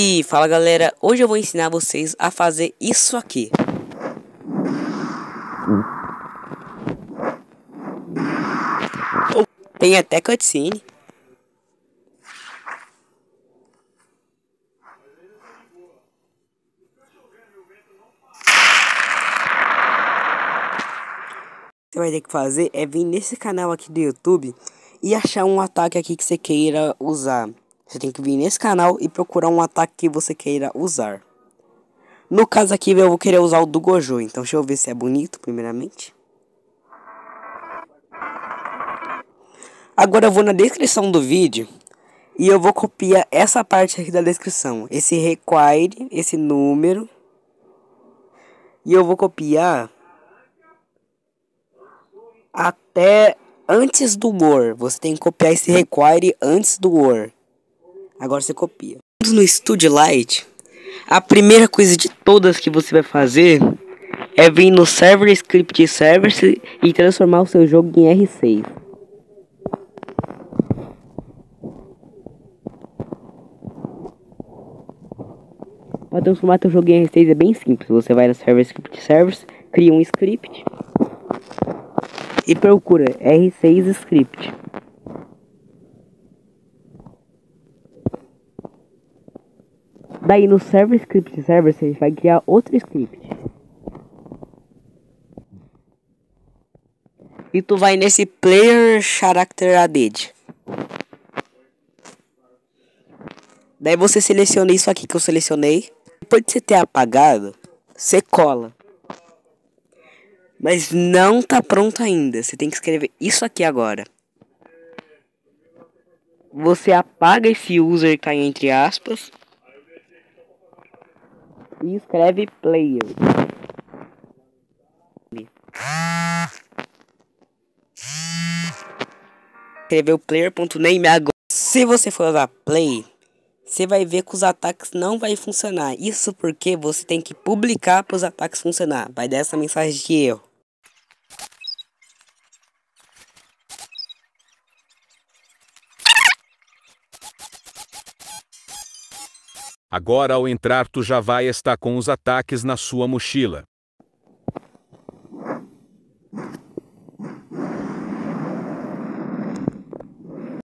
E fala galera, hoje eu vou ensinar vocês a fazer isso aqui. Tem até cutscene. Você vai ter que fazer é vir nesse canal aqui do YouTube e achar um ataque aqui que você queira usar. Você tem que vir nesse canal e procurar um ataque que você queira usar. No caso aqui eu vou querer usar o do Gojo, então deixa eu ver se é bonito primeiramente. Agora eu vou na descrição do vídeo e eu vou copiar essa parte aqui da descrição. Esse require, esse número. E eu vou copiar até antes do war. Você tem que copiar esse require antes do war. Agora você copia. No Studio Light, a primeira coisa de todas que você vai fazer é vir no Server Script Service e transformar o seu jogo em R6. Para transformar teu jogo em R6 é bem simples. Você vai no Server Script Service, cria um script e procura R6 Script. Daí no Server Script Server você vai criar outro script. E tu vai nesse Player Character Added. Daí você seleciona isso aqui que eu selecionei. Depois de você ter apagado, você cola. Mas não tá pronto ainda. Você tem que escrever isso aqui agora. Você apaga esse user que tá entre aspas. E escreve player. Escreveu player.name agora. Se você for usar play, você vai ver que os ataques não vai funcionar. Isso porque você tem que publicar para os ataques funcionar. Vai dar essa mensagem de erro. Agora ao entrar tu já vai estar com os ataques na sua mochila.